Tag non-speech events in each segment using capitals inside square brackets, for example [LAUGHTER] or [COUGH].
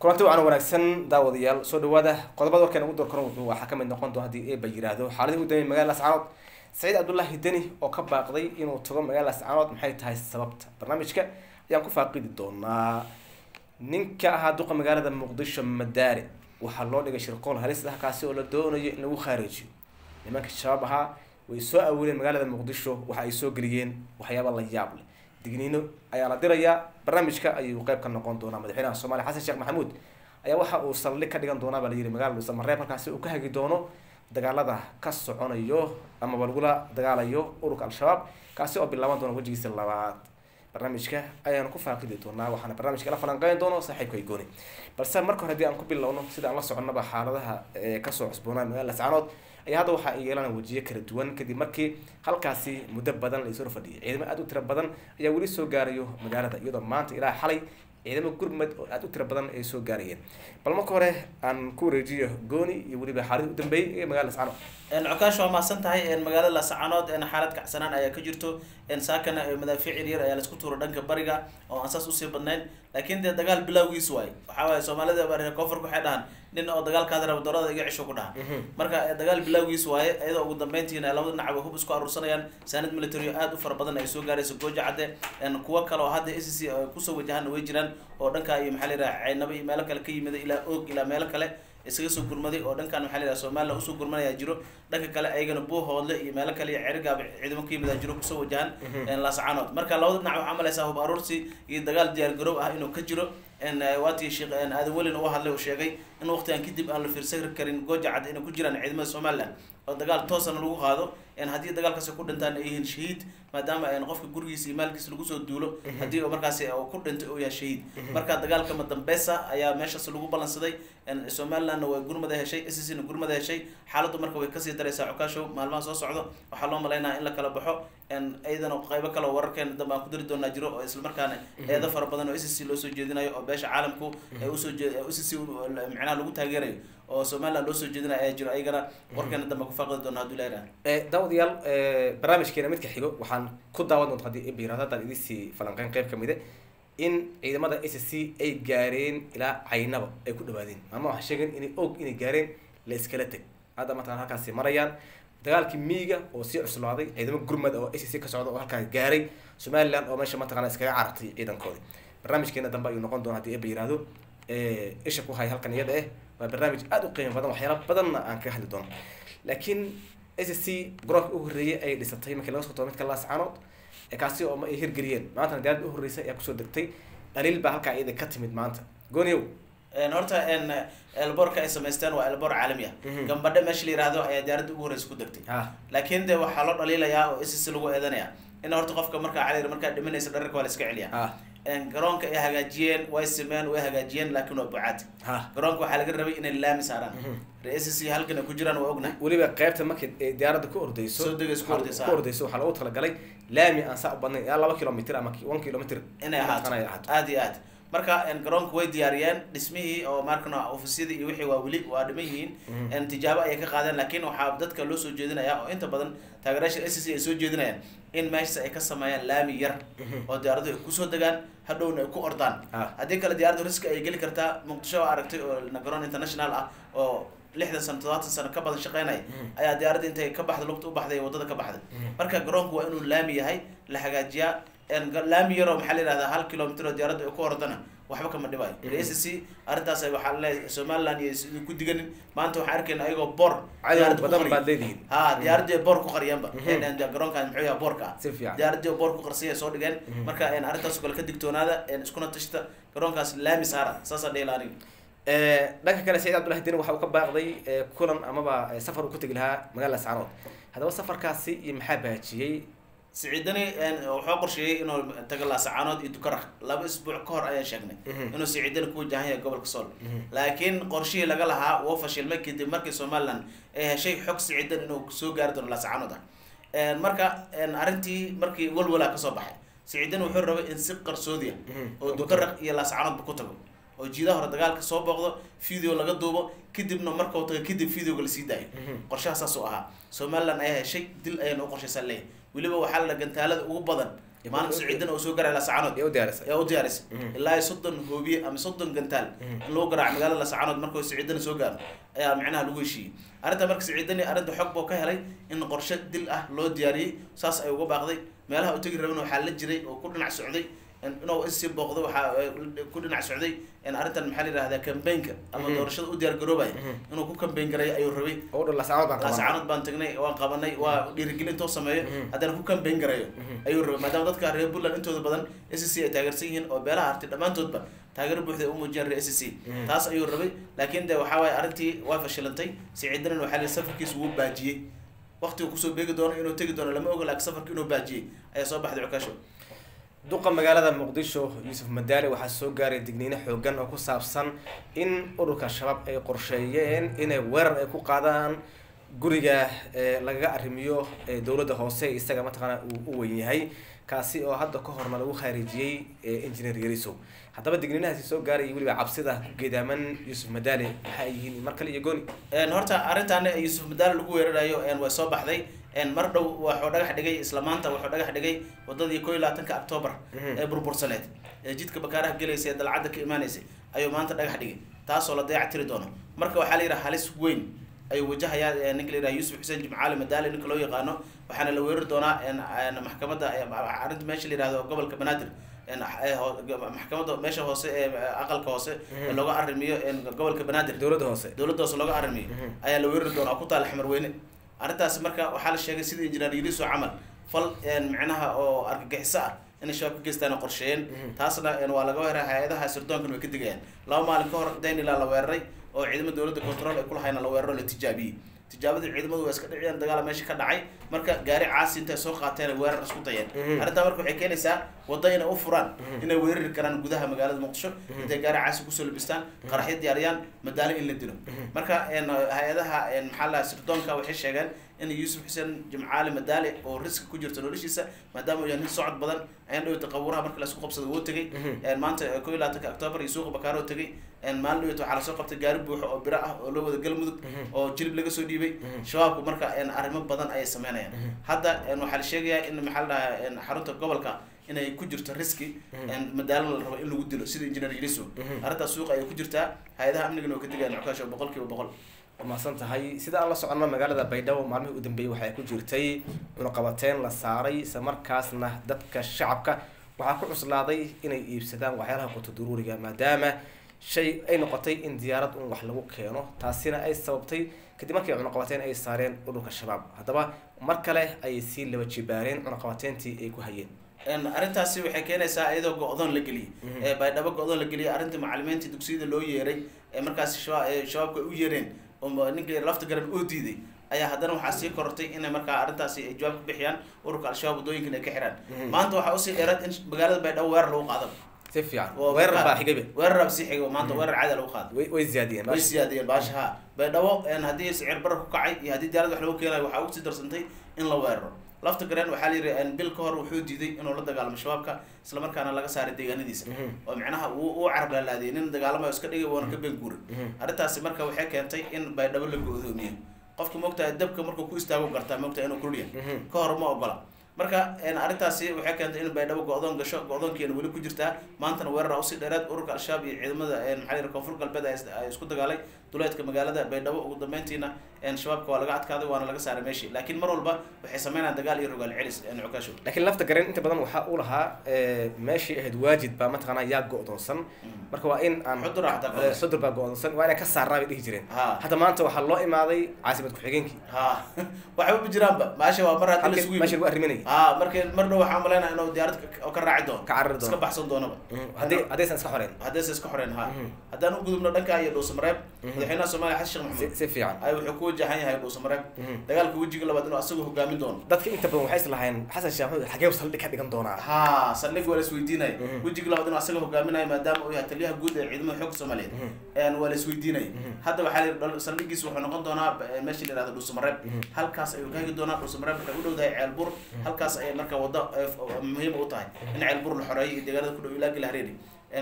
kulanti wacan wanaagsan daawadayaal soo dhawaada qodobada warkeena ugu doorkaran wuxuu waxaa ka mid noqon doona haddii eeba yiraahdo. Xaaladii u dambeeyay magaalada lascaanood saciid cabdullaahi deni oo ka baaqday inuu tago magaalada lascaanood maxay tahay sababta? Barnaamijka ayaan ku faaqidi doonaa. Ninka ahaa duqa magaalada muqdisho madaare waxaa loo dhigay shirqool halis ah kaasi oo la doonayo in lagu khaarijiyo nimanka shabaab ahaa way soo awileen magaalada muqdisho waxa ay soo geliyeen waxyaaba la yaab leh digniino ayaa la dirayaa barnaamijka ayuu qeyb ka noqon doonaa madaxweynaha soomaaliya. Xasan sheekh maxamuud ayaa waxa uu saldhig ka dhigan doonaa baa la yihi magaalada dhuusamareeb halkaasi uu ka hagi doono dagaalada ka soconayo amaba lagula dagaalayo ururka al-shabaab kaasi oo bilaaban doona wejigiisa labaad. Barnaamijka ayaanu ku faaqidi doonaa waxaana barnaamijka la falanqeyn doono saaxiibka igooni balse marka hore haddii aan ku bilowno sida aan la soconaba xaaladaha ka soo cusboonaa magaalada lascaanood ayaa hadda waxa ay yeelaan wajiyo kala duwan kadib markii halkaasi muddo badan laisoo fadhiyay. Ciidamo aada u tiro badan ayaa weli soo gaarayo magaalada iyadoo maanta ilaa xalay ciidamo gurmad oo aada u tiro badan ay soo gaarayeen. Bal marka hore aan ku wareejiyo gooni iyo weliba xaaladii u dambeeyay ee magaalada lascaanood cokaash waa mahadsan tahay. Magaalada lascaanood xaalad kacsanaan ayaa ka jirto. Saakana madaafiic yaryar ayaa la isku tuuro dhanka bariga oo aan saas u sii badnayn laakiin dee dagaal bilowgiis waay. Waxaa waaye soomaalida reer koonfurka waxay dhahaan nin oo dagaalkaada raba doorada iga cisho ku dhaha. Marka dagaal bilowgiis waaye iyadoo ugu dambeyntiina labada dhinacba hub isku aruursanayaan saanad military aada u fara badan ay soo gaarayso gooja cadde kuwo kale oo hadda s c ku soo wajahana way jiraan oo dhanka iyo maxaa la yidhaha ceynabo iyo meelo kale ka yimida ilaa oog ilaa meelo kale isaga soo gurmaday oo dhankan maxaa la yidhaha somaliland u soo gurmanaya jiro. Dhanka kale ayagana buuhoodle iyo meelo kale iyo cerigaaba ciidamo ka yimida jiro ku soo wajahan lascaanood marka labada dhinac waxaa malaysaa hub aruursi iyo dagaal diyaar garoob ah inuu ka jiro waatii sheekh aadan welin uga hadlay oo sheegay in waqtigan kadib aan la fiirsan karin gooja cad inay ku jiraan ciidamada somaliland oo dagaal toosana lagu qaado. Haddii dagaalkaasi ku dhintaan ay yihiin shahiid maadaama qofka gurigiisa iyo maalkiisa lagu soo duulo haddii markaasi ku dhintay uu yahay shahiid. Marka dagaalka madambeysa ayaa meeshaas lagu ballansaday somalilandna way gurmada heshay scna gurmada heshay. Xaaladdu marka way ka sii daraysaa cukaashow. Maalmaha soo socdo waxaa loo malaynaya in la kala baxo iyadana qaybo kale oo wararkeena dambe aan ku dari doonaa jiro oo islamarkaana eedo fara badan oo sc loo soo jeedinayo oo beesha caalamku ee u soo sc micnaha lagu taageerayo oo somaliland loo soo jeedinaya ayaa jiro ayagana warkeena dambe ku faaqidi doona haduu leeyahay. Daawadayaal barnaamijkeena midka xigo waxaan ku daawan doonta haddii ibiraad haddaan idinsii falanqeyn qeyb kamide in ciidamada s c ay gaareen ilaa caynaba ay ku dhawaadeen maama waxaa sheegeen inay og inay gaareen la iskala teg hadda mataqan halkaasi marayaan dagaalkii miiga oo sii cuslaaday ciidamo gurmad oo s c ka socda oo halkaas gaaray somaliland oo meesha mataqana iskaga carartay ciidankoodi. Barnaamijkeena dambe ayuu noqon doona haddii eba yiraahdo isha ku hay halkan iyada eh waa barnaamij aada u qiimo badan waxyaala badanna aan kaga hadli doono. Laakiin s c garoonka u horreeyay ayay dhisatay markii laga soo too midka laascaanood kaasi oo ay hirgeliyeen. Maantana diyaarada u horreysay ayaa ku soo degtay. Dhaliil baa halkaa iyada ka timid maanta. Gooniyow horta elboorka ay samaysteen waa elboor caalami ah. Gambadhe meesha la yihahdo ayaa diyaaradda ugu horreysa ku degtay. Laakiin de waxaa loo dhaliilayaa oo s c lagu eedanaya. In horta qofka markaa cali markaa dhimanaysa dhararka waa la iska celiya garoonka ay hagaajiyeen way simeen way hagaajiyeen laakiin waa bucaad. Garoonka waxaa laga rabay inay laami saaraan. S c halkan ay ku jiraan waa ognahay weliba qaybta markay diyaaradda ku degayso ku ordeyso waxaa loogu talagalay laami aan saa u badnayn ilaa laba kilomitr ama one kilomitr inay ahaato. Aada iyo aad marka garoonka way diyaariyeen dhismihii oo markana ofisyadii iyo wixii waa weli waa dhiman yihiin. Tijaabo ayay ka qaadeen laakiin waxaa dadka loo soo jeedinaya oo inta badan taageerayaasha s c ay soo jeedinayaan in meeshas ay ka sameeyaan laami yar oo diyaaradu ay ku soo degaan hadhowna ay ku ordaan. Haddii kale diyaradu riski ay geli kartaa muqdisho oo aragtay oo garoon international ah oo lixdan sano todobaatan sano ka badan shaqeynaya ayaa diyaaradda intay ka baxda lugta u baxday waddada ka baxday. Marka garoonku waa inuu laami yahay la hagaajiyaa laami yaroo maxaa la yihahdaa hal kilomitr oo diyaaradda ay ku ordana waxba kama dhibayo s c arrintaas waxaa la leeyahay somaliland iyo ku diganin. Maanta waxaan arkayna ayagoo boor ha diyaaradii boor ku qariyeenba garoonkan muxuu yaha boorka ah diyaaradii boor ku qarsiyay soo dhigeen. Marka arrintaas kale ka digtoonaada iskuna tashta. Garoonkaas laami saara saasaa dhehila aniga. Dhanka kale saciid cabdullahi deni waxa uu ka baaqday kulan amaba safar uu ku tegi lahaa magaalada lascaanood haddaba safarkaasi iyo maxaa baajiyey siciidani wuxuu qorsheeyey inuu tago laasacaanood iyo dukaraq laba isbuuc ka hor ayaan sheegnay inuu siciidani ku wajahan yahay gobolka sool. Laakiin qorshihii laga lahaa wuu fashilmay kadib markii somaliland ay heshay xog siciidan inuu soo gaari doono laasacaanood ah. Marka arrintii markii walwalaa ka soo baxay siciidani wuxuu rabay in si qarsoodiya oo dukaraq iyo laasacaanoodba ku tago oo jiidaha hore dagaalka soo booqdo video laga duubo kadibna markau tago kadib videoga la sii daayo. Qorshaha saas u ahaa. Somaliland ayaa heshay dil ayayna u qorshaysaa leeyahy weliba waxaa la gantaalada ugu badan maalinka siciidana uu soo garay lasacanood yaa u diyaarisay Mhm. ilaa soddon hoobiye ama soddon gantaal in lagu garaaco magaalada lasacanood markuu siciidana soo gaaro ayaa micnaha lagu heshiiyey. Arrinta marka siciidani arrinta xog buu ka helay in qorshe dil ah loo diyaariyey saas ay uga baaqday. Meelaha u tegi rabin waxaa la jiray oo ku dhinac socday inuu isii booqdo waxaa eh, ku dhinac socday in arrintan maxaa la yihahdaa kambaynka ama Mhm. doorashada u diyaar garoobaya Mhm. inuu ku kambayn garay ayuu rabay. Lasaanood baan tagnay waan qabanay waa dhiirigelintoo sameeyo. Mhm. haddana ku kambayn garayo. Ayuu rabay maadaama dadka reer puntland intooda badan s c ay taageersan yihiin oo beelaha artay dhammaantoodba taageero buuxda u muujiyaan reer s c. Taas ayuu rabay laakiin de waxaa waaye arrintii waa fashilantay. Siciidanan waxaa la safarkiisa wuu baajiyey. Waqtigu ku soo beegi doono inuu tegi doono lama oga laakiin safarka inuu baajiyey ayaa soo baxday cukaasho duqa magaalada muqdisho yuusuf madaali waxaa soo gaaray digniino xoogan oo ku saabsan in ururka shabaab ay qorsheeyeen inay weerar ay ku qaadaan guriga ee lagaga arrimiyo ee dowladda hoose isaga mataqaana uu u weyn yahay. Kaasi oo hadda ka horna lagu khaarijiyey ee engineer yariso haddaba digniinahaasi soo gaarayay weliba cabsida ku geedaaman yuusuf madaali. Maxay yihiin mar kale iyo gooni. Horta arrintan yuusuf madaali lagu weerarayo way soo baxday mar dhow wuxuu dhagax dhigay isla maanta wuxuu dhagax dhigay wadadii koo iyo labaatanka octoobar Mhm. ee burbursaneed ee jidka bakaaraha gelaysa ee dalcadda ka imaanaysay ayuu maanta dhagax dhigay taasoo la dayac tiri doono. Marka waxaa la yidhaha halis weyn ayuu wajahayaa ninka la yidhaha yuusuf xuseen jimcaali madaali ninka loo yaqaano waxaana la weerari doonaa maxkamadda ee, arrinta meesha la yidhahdo gobolka banaadir maxkamadda meesha hoose ee aqalka hoose Mhm. looga arrimiyo gobolka banaadir. Dowladda hoose. Dowladda hoose looga arrimiyo. Mhm. ayaa la weerari doonaa. Ku taala xamar weyne arrintaasi marka waxaa la sheegay sida injineer yiliso camal fal micnaha oo argagixiso ah inay shabaab ka geystaan qorsheeyeen Mhm. taasna waa laga weeraray hay'adaha sirdoonkan way ka digayaan laba maalin ka hor daynila la weeraray oo ciidamada dowladda control ay kulahayna la weeraro la tijaabiyey tijaabadii ciidamadu waa iska dhiciyeen dagaala meesha ka dhacay. Marka gaari caasi intay soo qaateen weerar isku dayeen. Mhm. arrintaa marka waxay keenaysaa waddo inay u furaan Mhm. inay weerari karaan gudaha magaalada muqdisho Mhm. intay gaari caasi ku soo labistaan qaraxyo diyaariyaan madaalo in la dilo Mhm. marka hay'adaha maxaa la sirdoonka waxay sheegeen in yuusuf xuseen jimcaali madaali oo riski ku jirto noloshiisa maadaama uu yahay nin socod badan ayaan dhawata qabuuraha marka la isku qabsada wuu tegay Mhm. maanta koo iyo labaatanka octoobar iyo suuqa bakaaro tegay maalin dhawata waxaa la soo qabtay gaari buuxo oo biro ah oo loo wada galmudug Mhm. oo jilib laga soo dhiibay Mhm. shabaabku marka arrimo badan ayay sameynayaan Mhm. hadda waxaa la sheegayaa in maxaa la dhahaa xarunta gobolka inay ku jirto riski Mhm. madaalo la rabo in lagu dilo sida engineer Mhm. arrintaas suuqa ayay ku jirtaa hay'adaha amnigana oo ka digayaan cukaasho boqol kiiba boqol. Waa mahadsan tahay sida aan la soconno magaalada baydhabo maalmihii u dambeeyey waxay ku jirtay cunuqabateen la saaray isla markaasna dadka shacabka. Waxaa ku cuslaaday inay iibsadaan waxyaalaha quto duruuriga maadaama shay ay noqotay in diyaarad un wax lagu keeno. Taasina ay sababtay kadib markii cunuqabateen ay saareen ururka shabaab. Haddaba mar kale ayay sii laba jibaareen cunuqabateentii ay ku hayeen. een, arrintaasi waxay keenaysaa iyadoo go-doon la geliyey Mhm. baydhabo go-doon la geliyay arrintii macalimiinta dugsiyada loo yeeray ee markaas shaba- shabaabka u yeereen oo ninka yar lafta garan oo diiday ayaa haddana waxaa sii korortay inay markaa arrintaasi ay jawaab ka bixiyaan ururka al-shabaab waddooyinkan ay ka xiraan Mhm. maanta waxaa u sii dheeraad in magaalada baydhabo weerar lagu qaado. Si fiican. Weerar baa xigabe weerar baa sii xigo maanta weerar caadi lagu qaado. Way way ziyaadiyeen way siyaadiyeen baasha. Ha baydhabo haddii sicir barar ku kacay iyo haddii diyaarad wax lagu keenayo waxaa ugu sii darsantay in la weeraro lafta gareen waxaa la yidhi een, bil ka hor wuxuu diiday inuu la dagaalamo shabaabka islamarkaana laga saaray deegaanadiisa. Mhm. oo micnaha uu uu carab laalaadiyay nin dagaalamayo iska dhigay woona ka been guuray. Mhm. arrintaasi marka waxay keentay in baydhabo la go-doomiyo qofka moogtahay dabka markuu ku istaago gartaa moogtahay inuu kulya Mhm. ka hor ma ogola. Marka arrintaasi waxay keentay in baydhabo go-doon gasho go-doonkiina weli ku jirtaa. Maantana weerar u sii dheeraad ururka al-shabaab iyo ciidamada maxaa la yidhaha koonfur galbeed ay isku dagaalay duleedka magaalada baydhabo ugu dambeyntiina shabaabka waa laga adkaaday waana laga saaray meeshii. Laakiin mar walba waxay sameynayaan dagaal iyo rogaal celis een, cukaasho laakiin lafta gareen inta badan waxaa u lahaa meeshii ahayd waajid baa mataqaanaa yaa go-doonsan. Marka waa in aan Xudur ah baa go-doonsan. Waa inaan ka saarnaa bay dhihi jireen. Ha hadda maanta waxaa loo imaaday caasimad ku-xigeenkii ha [LAUGHS] waxba ma jiraanba maasha waa mar laisugu meesha yimid. lagu arriminayay ha markii mar dhow waxaan malaynaa inuu diyaarad ka- raaci doono. Ka carari iska doono baxsan doonaba Mhm. haddii haddaysan iska xoreen. Haddaysa iska xoreen ha. Mhm. haddaan u gudubno dhanka iyo dhuusamareeb Mhm. Madaxweynaha soomaaliya xasan sheekh maxamuud. Si fiican. Ay wuxuu ku wajahan yahay dhuusamareeb Mhm. dagaalka wejiga labaad inuu asagu hogaamin doono. Dadka inta badan waxay islahayn xasan sheekh maxamuud xagee saldhig ka dhigan doonaa? Ha saldhig waa la isweydiinaya Mhm. wejiga labaad inuu asaga hogaaminayo maadaama uu yahay taliyaha guud ee ciidamada xoogga soomaaliyeed Mhm. een waa la isweydiinaya hadda waxaa la saldhigiis wuxuu noqon doonaa meesha la yihahdo dhuusamareeb Mhm. halkaas ayuu ka hagi doonaa dhuusamareeb waxay u dhowdahay ceelbur halkaas ayay marka waddo f- muhiim u tahay in ceelbur la xoreeyo iyo deegaanada ku dhow ilaa gilhareeri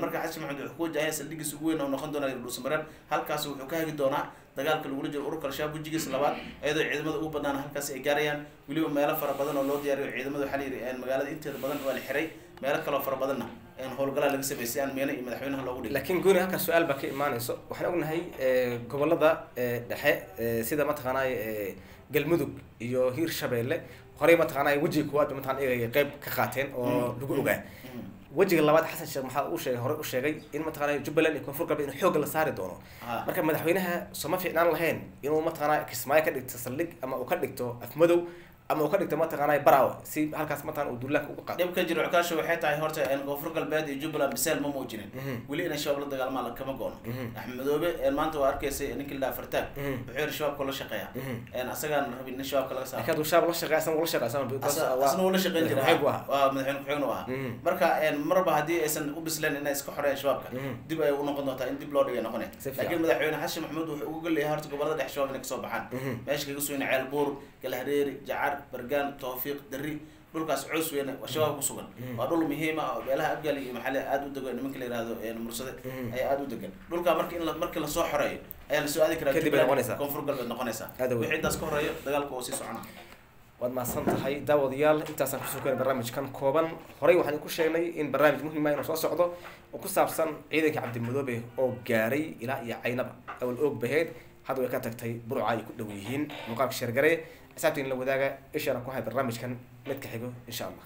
marka xasan maxamed wuxuu ku wajahaya saldhigiisa ugu weyn oo noqon doona dhuusamareeb halkaas wuxuu ka hagi doonaa dagaalka lagula jiro ururka al-shabaab wejigiisa labaad iyadoo ciidamada ugu badnaan halkaas ay gaarayaan. Weliba meelo fara badan oo loo diyaariyo ciidamada waxaa la yidhi magaalada inteeda badan waa la xiray. Meelo kaloo fara badanna howlgalaa laga sameysay aan meena iyo madaxweynaha loogu dhigay laakiin gooni halkaas su'aal baa ka imaanayso. Waxaan ognahay gobollada dhexe sida mataqaanay galmudug iyo hiir shabeelle horey mataqaanay wejiga koowaad ba mataqana iyaga qeyb ka qaateen oo lagu ogaa wejiga labaad xasan sheekh maxaa uu sheegay hore u sheegay in mataqaanay jubbaland iyo koonfur galbeed in xoogga la saari doono. Marka madaxweynaha sooma fiicnaan lahayn inuu mataqaanaa kismaayo ka dhigto saldhig ama uu ka dhigto afmadow ama uu ka dhigto mataqaanaa baraawe si halkaas mataqana uu duulaanka uga qaado dhib ka jiro cukaasha waxay tahay horta koonfur galbeed iyo jubbaland biseel ma muujinin. Weli inay shabaab la dagaalmaan kama goono axmed madoobe maanta waa arkaysay ninkii la fartaag wuxuu yiri shabaabka la shaqeeya. Asagaan rabin in shabaabka laga saaro. Shabaab la shaqeeya asana ula shaqeeya asna la shaqeyn waa madaxweyne ku-xigeen u ahaa. Marka marba haddii aysan u bisleen inay iska xoreeyaan shabaabka dib ay u noqon doontaa in dib loo dhigay noqonay. Laakiin madaxweyne xasan maxamuud wuxuu ugu galeeyahay horta gobollada dhex shabaab inay ka soo baxaan. Meesha kaga soo ceel buur galhareeri jacar bargaan tawfiiq dari dhulkaas coos weyne waa shabaab kusugan waa dhul muhiim ah oo beelaha abgal iyo maxalle aada u dego nimanka la yihahdo mursade ayaa aada u degan dhulkaa marki in markii la soo xoreeyo ayaa la soo aadi karaa noqonaysaa. koonfur galbeed noqonaysaa. Wixii intaas ka horeeyo dagaalka oo sii socona. Waad mahadsan tahay daawadayaal intaasaan ku soo keenay barnaamijkan kooban. Horey waxaan ku sheegnay in barnaamij muhiim ah inuu soo socdo oo ku saabsan ciidanka cabdimadoobe oo gaaray ilaa iyo caynaba. Awal oog baheed hadda way ka tagtay burca ay ku dhow yihiin. Muuqaalka sheergare xisaabtiin la wadaaga ishaana ku hay barnaamijkan mid ka xigo insha allah